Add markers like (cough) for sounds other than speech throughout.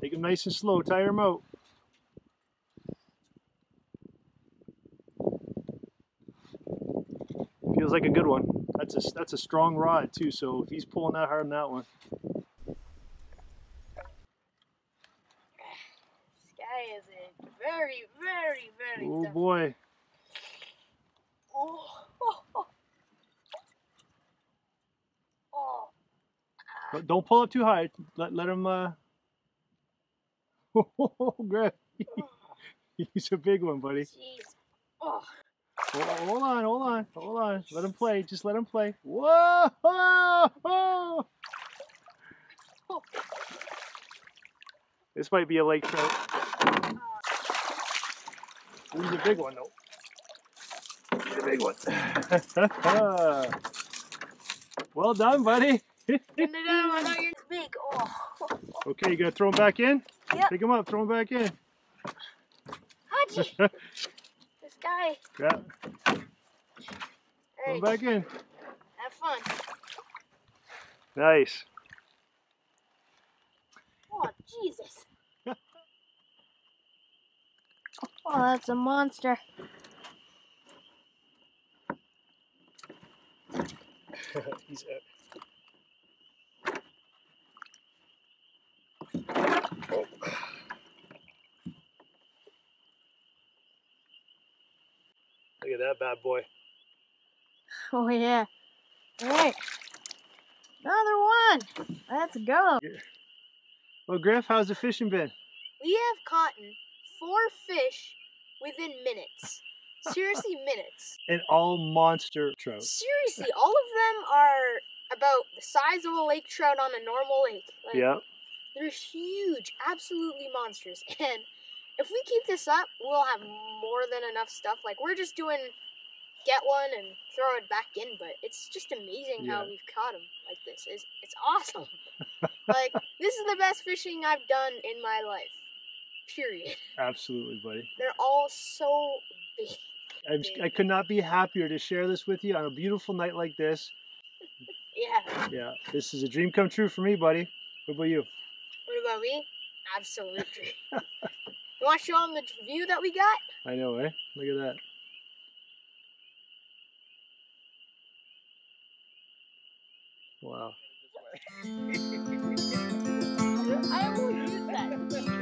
Take him nice and slow. Tire him out. Feels like a good one. That's a that's a strong rod too. So if he's pulling that hard on that one, This guy is a very, very, very oh tough. boy, Oh. Oh. Oh. oh. But don't pull up too high. Let let him. Uh... (laughs) Oh, Griff, he's a big one, buddy. Jeez. Oh. Hold on, hold on, hold on, hold on. Let him play. Just let him play. Whoa! Oh. This might be a lake trout. He's a big one, though. He's a big one. (laughs) well done, buddy. And then I know you're big. Oh. Okay, you gonna throw him back in? Yep. Pick him up, throw him back in. Hachi. (laughs) this guy. Yeah, throw Hey, him back in. have fun. Nice. Oh, Jesus. Oh, that's a monster. (laughs) He's uh, Look at that bad boy. (laughs) Oh, yeah. All right. Another one. Let's go. Well, Griff, how's the fishing been? We have caught four fish within minutes. Seriously, (laughs) minutes. And all monster trout. Seriously, all of them are about the size of a lake trout on a normal lake. Like, Yeah. They're huge, absolutely monsters. (laughs) And if we keep this up, we'll have more than enough stuff. Like we're just doing get one and throw it back in, but it's just amazing how we've caught them like this. It's, it's awesome. (laughs) like this is the best fishing I've done in my life. Period. (laughs) Absolutely, buddy. They're all so big. I'm, I could not be happier to share this with you on a beautiful night like this. (laughs) Yeah. Yeah, this is a dream come true for me, buddy. What about you? What about me? Absolute dream. you want to show them the view that we got? I know, eh? Look at that. Wow. (laughs) I will use that.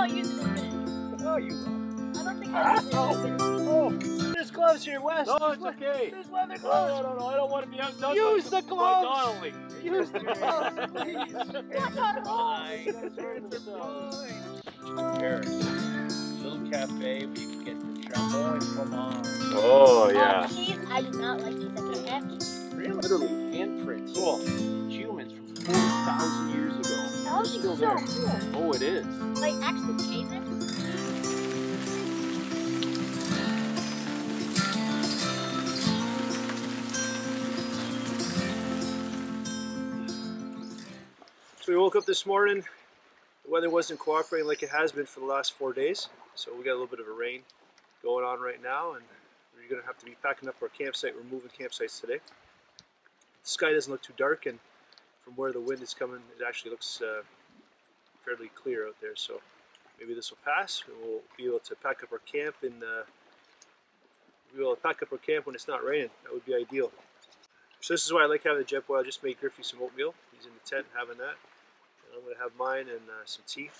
But I don't think I'll use it in fishing. You. I don't think I'll use it in. Oh, oh. there's gloves here, Wes. No, it's le- okay. There's leather No, gloves. no, no, no, I don't want to be outdone. Use by- the by gloves. Donnelly. Use the gloves, please. Watch out, Fine. It's fine. Paris. Little cafe where you can get the chamoy fromage. Oh Oh, cheese. I do not like cheese. I can't have cheese. Literally handprints. Cool. Humans from 4,000 years ago. That would be so there. cool. Oh, it is. Like, actually change it. So we woke up this morning. The weather wasn't cooperating like it has been for the last four days. So we got a little bit of a rain going on right now, and we're going to have to be packing up our campsite. We're moving campsites today. The sky doesn't look too dark, and from where the wind is coming, it actually looks uh, fairly clear out there. So maybe this will pass, and we'll be able to pack up our camp and uh, we'll pack up our camp when it's not raining. That would be ideal. So this is why I like having the Jetboil. I just made Griffey some oatmeal. He's in the tent having that. And I'm going to have mine and uh, some tea.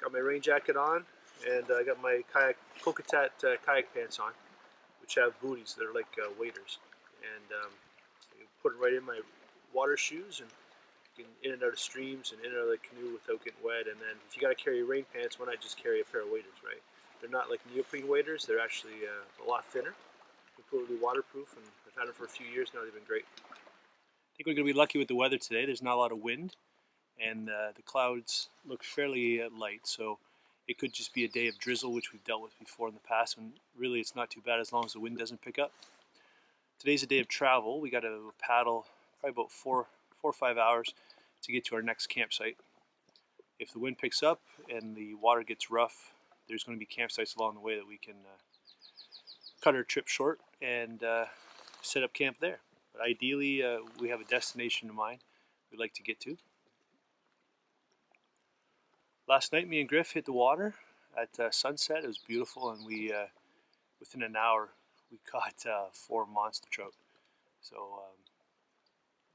Got my rain jacket on, and uh, I got my kayak Kokatat uh, kayak pants on, which have booties. They're like uh, waders. And um, put it right in my water shoes and in and out of streams and in and out of the canoe without getting wet. And then if you got to carry rain pants, why not just carry a pair of waders, right? They're not like neoprene waders. They're actually uh, a lot thinner completely waterproof, and I've had them for a few years now. They've been great. I think we're going to be lucky with the weather today. There's not a lot of wind, and uh, the clouds look fairly uh, light, so it could just be a day of drizzle, which we've dealt with before in the past, and really it's not too bad as long as the wind doesn't pick up. Today's a day of travel. We got to paddle probably about four four or five hours to get to our next campsite. If the wind picks up and the water gets rough, there's going to be campsites along the way that we can uh, cut our trip short and uh, set up camp there. But ideally, uh, we have a destination in mind we'd like to get to. Last night, me and Griff hit the water at uh, sunset. It was beautiful, and we, uh, within an hour, we (laughs) caught uh, four monster trout. So um,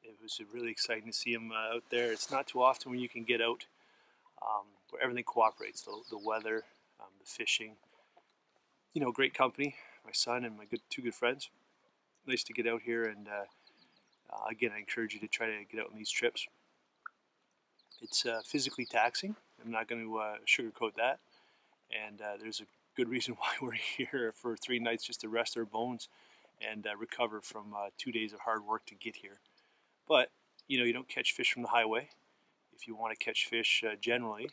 it was really exciting to see them uh, out there. It's not too often when you can get out um, where everything cooperates the, the weather, um, the fishing. You know, great company, my son and my good two good friends. Nice to get out here, and uh, uh, again, I encourage you to try to get out on these trips. It's uh, physically taxing. I'm not going to uh, sugarcoat that, and uh, there's a good reason (laughs) why we're here for three nights just to rest our bones and uh, recover from two days of hard work to get here. But you know, you don't catch fish from the highway. If you want to catch fish uh, generally,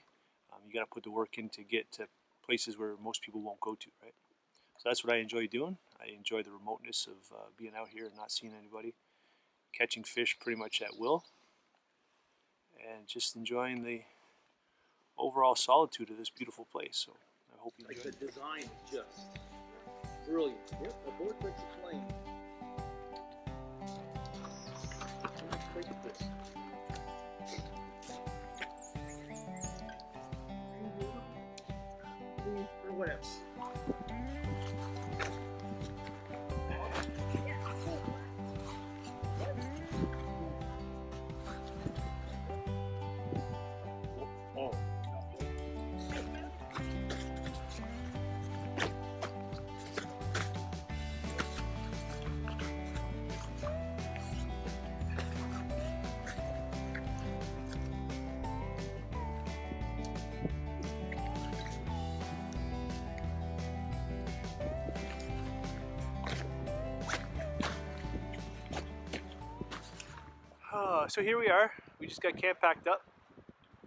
um, you got to put the work in to get to places where most people won't go to, right? So that's what I enjoy doing. I enjoy the remoteness of uh, being out here and not seeing anybody, catching fish pretty much at will, and just enjoying the overall solitude of this beautiful place. So I hope you Like enjoy. the design just brilliant. Yep, a vortex of flame. Let's Uh, so here we are. We just got camp packed up.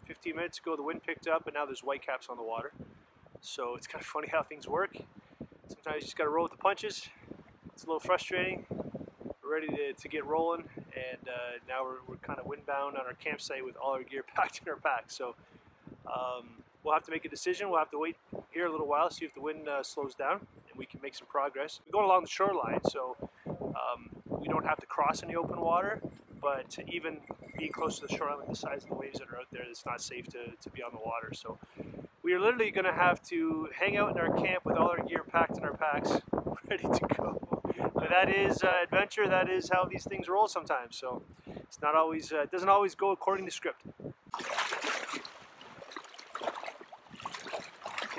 15 minutes ago, the wind picked up, and now there's whitecaps on the water. So it's kind of (laughs) funny how things work. Sometimes you just got to roll with the punches. It's a little frustrating. We're ready to, to get rolling, and uh, now we're, we're kind of windbound on our campsite with all our gear (laughs) packed in our packs. So um, we'll have to make a decision. We'll have to wait here a little while, see if the wind uh, slows down, and we can make some progress. We're going along the shoreline, so um, we don't have to cross any open water but to even being close to the shoreline with the size of the waves that are out there, it's not safe to, to be on the water. So we are literally going to have to hang out in our camp with all our gear packed in our packs, (laughs) ready to go. But that is uh, adventure. That is how these things roll sometimes. So it's not always, uh, it doesn't always go according to script.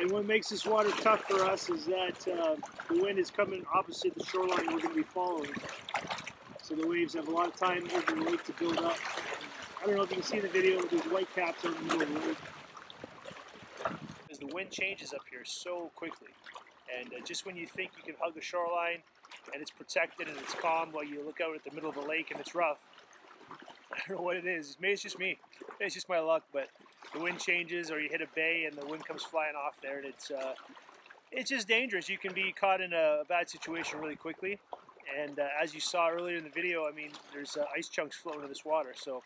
And what makes this water tough for us is that uh, the wind is coming opposite the shoreline we're going to be following. So the waves have a lot of time over the lake to build up. I don't know if you can see in the video, but there's white caps over the middle of the lake. As the wind changes up here so quickly, and uh, just when you think you can hug the shoreline and it's protected and it's calm while you look out at the middle of the lake and it's rough, (laughs) I don't know what it is. Maybe it's just me. Maybe it's just my luck, but the wind changes or you hit a bay and the wind comes flying off there and it's uh, it's just dangerous. You can be caught in a bad situation really quickly. And uh, as you saw earlier in the video, I mean, there's uh, ice chunks floating in this water. So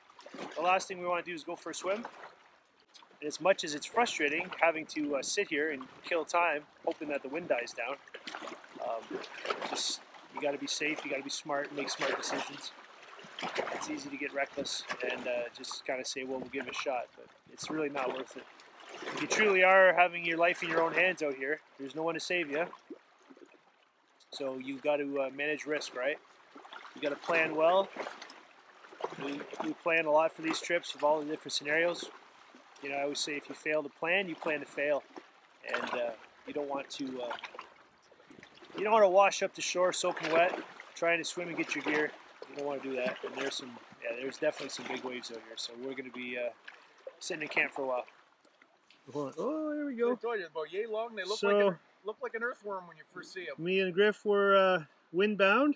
the last thing we want to do is go for a swim. And as much as it's frustrating having to uh, sit here and kill time, hoping that the wind dies down, um, just you got to be safe. You got to be smart make smart decisions. It's easy to get reckless and uh, just kind of say, "Well, we'll give it a shot," but it's really not worth it. If you truly are having your life in your own hands out here, there's no one to save you. So you've got to uh, manage risk, right? You got to plan well. We, we plan a lot for these trips of all the different scenarios. You know, I always say if you fail to plan, you plan to fail, and uh, you don't want to uh, you don't want to wash up to shore soaking wet, trying to swim and get your gear. You don't want to do that. And there's some yeah, there's definitely some big waves out here. So we're going to be uh, sitting in camp for a while. Oh, there we I told you about yay long. They look So- like an, look like an earthworm when you first see them. me and Griff were uh, windbound,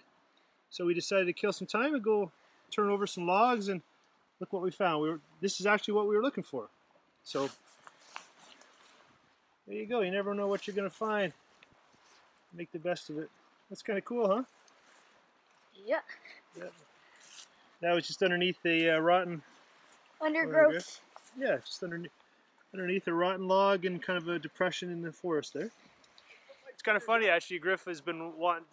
so we decided to kill some time and go turn over some logs and look what we found. We were this is actually what we were looking for. So there you go. You never know what you're gonna find. Make the best of it. That's kind of cool, huh? Yeah. That was just underneath the uh, rotten, Undergrowth. yeah, just underneath, underneath a rotten log and kind of a depression in the forest there. Kind of funny actually. Griff has been wanting.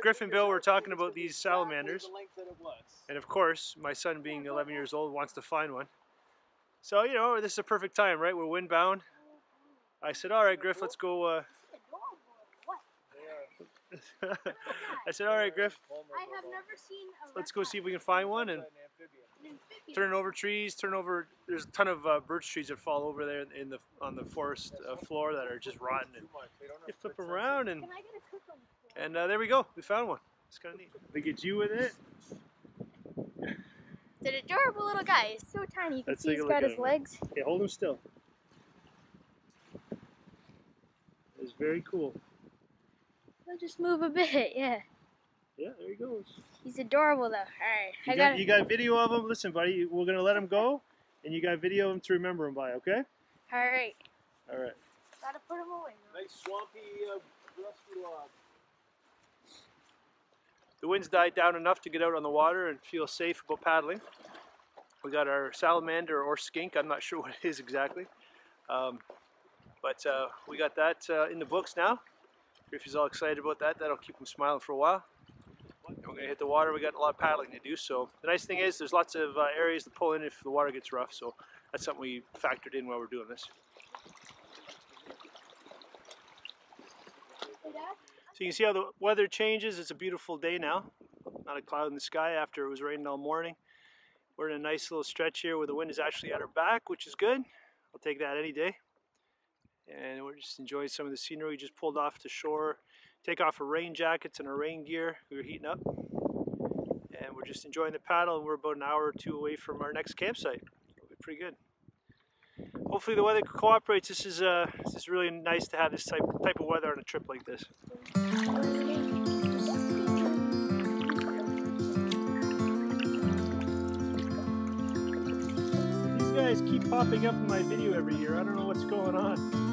Griff and Bill were talking about these salamanders, and of course, my son, being 11 years old, wants to find one. So you know, this is a perfect time, right? We're windbound. I said, "All right, Griff, let's go." Uh, I said, "All right, Griff, I have never seen a let's go see if we can find one." And turn over trees, turn over. There's a ton of uh, birch trees that fall over there in the on the forest uh, floor that are just rotten. And you flip 'em around, and Can I get a cook on? and uh, there we go. We found one. It's kind of neat. They get you with it. That adorable little guy. He's so tiny. You can Let's see take a he's look got his him. legs. Okay, hold him still. It's very cool. He'll just move a (laughs) bit. Yeah. Yeah, there he goes. He's adorable though. All right. You I got, got. you got video of him. Listen, buddy, we're gonna let him go, and you got video of him to remember him by. Okay. All right. All right. Gotta put him away. Nice swampy, uh, rusty log. The wind's died down enough to get out on the water and feel safe about paddling. We got our salamander or skink, I'm not (laughs) sure what it is exactly. Um, but uh, we got that uh, in the books now. Griffey's all excited about that. That'll keep him smiling for a while. And we're going to hit the water. We got a lot of paddling to do. So the nice thing is there's lots of uh, areas to pull in if the water gets rough. So that's something we factored in while we're doing this. So you can see how the weather changes. It's a beautiful day now. Not a cloud in the sky after it was raining all morning. We're in a nice little stretch here where the wind is actually at our back, which is good. I'll take that any day. And we're just enjoying some of the scenery. We just pulled off to shore, take off our rain jackets and our rain gear. We were heating up. And we're just enjoying the paddle and we're about an hour or two away from our next campsite. It'll be pretty good. Hopefully the weather cooperates. This is uh, this is really nice to have this type type of weather on a trip like this. These guys keep popping up in my video every year. I don't know what's going on.